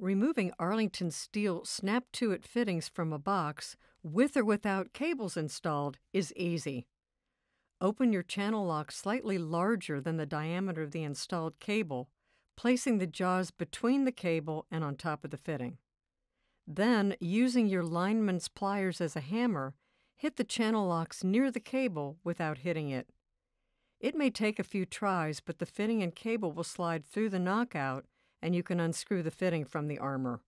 Removing Arlington steel Snap2It fittings from a box, with or without cables installed, is easy. Open your channel lock slightly larger than the diameter of the installed cable, placing the jaws between the cable and on top of the fitting. Then, using your lineman's pliers as a hammer, hit the channel locks near the cable without hitting it. It may take a few tries, but the fitting and cable will slide through the knockout and you can unscrew the fitting from the armor.